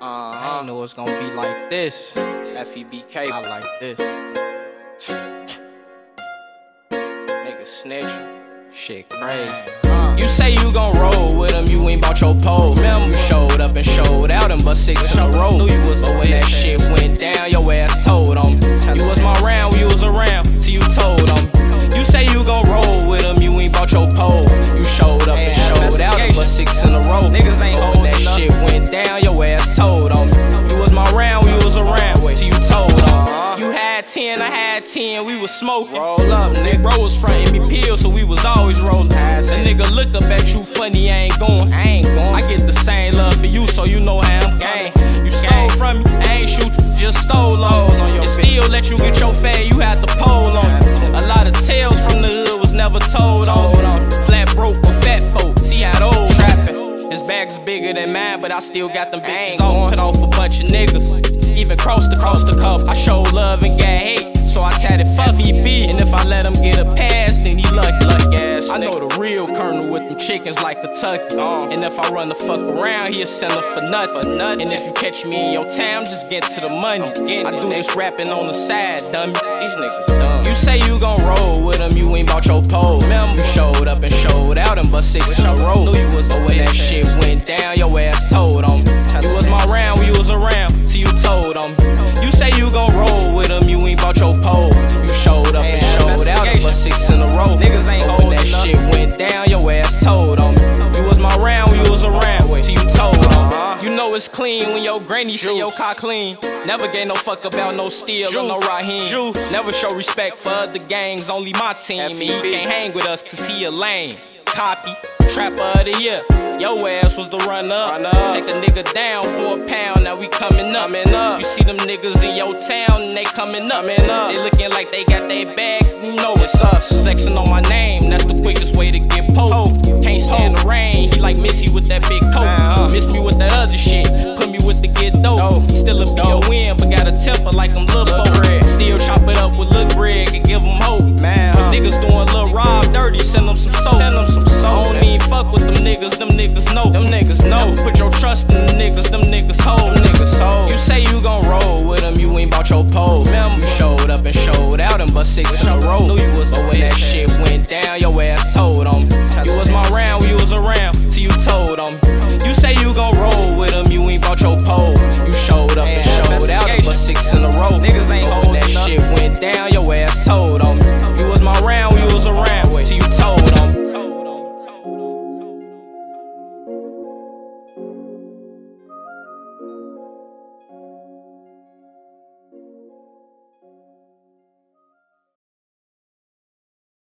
Uh, I ain't know it's gonna be like this. FEBK. I like this. Nigga snitching. Shit crazy. You say you gon' roll with him, you ain't bought your pole. Remember, you showed up and showed out and bust six in a row. But when that shit went down, your ass told on 10, I had 10, we was smoking. Roll up, nigga. Bro was frontin' me pills, so we was always rolling. The it. nigga look up at you funny, I ain't going. I ain't going. I get the same love for you, so you know how I'm gang. You stole from me, I ain't shoot you, just stole on. Your and still let you get your fare, you had to pole on. A lot of tales from the hood was never told, on. Flat broke with fat folk, see how old trapping. His bag's bigger than mine, but I still got them bitches on. Put off a bunch of niggas, even crossed across the cup. I show love and got hate, so I tatted fuck EB. And if I let him get a pass, then he lucky. lucky ass. I know the real colonel with them chickens like Kentucky. Oh. And if I run the fuck around, he'll send her for nothing. For nothing. And if you catch me in your town, just get to the money. I do this rapping on the side, dummy. These niggas dumb. You say you gon' roll with him, you ain't bout your pole. Remember, you showed up and showed out and bust six in a row. But when that shit went down, your ass told on me. You was my round, we was around till you told on me. You say you gon' roll with him, you ain't bought your pole. You showed up and showed out bust six in a row. Niggas ain't But when that up. shit went down, your ass told on me. You was my round, you was around till you told on me. Uh-huh. You know it's clean when your granny say your car clean. Never gave no fuck about no steel or no Raheem. Never show respect for other gangs, only my team. And you can't hang with us cause he a lame. Copy, trapper of the year. Your ass was the. Run up. Take a nigga down for a pound, now we coming up. Coming up. You see them niggas in your town they coming up. Coming up. They looking like they got their bag, you know it's us. Flexing on my name, that's the quickest way to get poked. Can't stand the rain, he like Missy with that big coat. Uh-huh. Miss me with that other shit, put me with the get dope. Dope. Still a B.O.N., but got a temper like I'm Lil' Folk. Still chop it up with Lil' Greg and give him hope. Man? Niggas doing Lil' Rob dirty, send them some soap. Send 'em some soap, niggas, them niggas know. Them niggas know. Never put your trust in the niggas, them niggas hold. Them niggas hold. You say you gon' roll with them, you ain't bought your pole. Remember, you showed up and showed out and bust six in a row. But when that shit went down, your ass told on me. You was my round, you was around till you told on me. You say you gon' roll with them, you ain't bought your pole. You showed up and showed out and bust six in a row. Niggas ain't But when that shit went down, your ass told on me.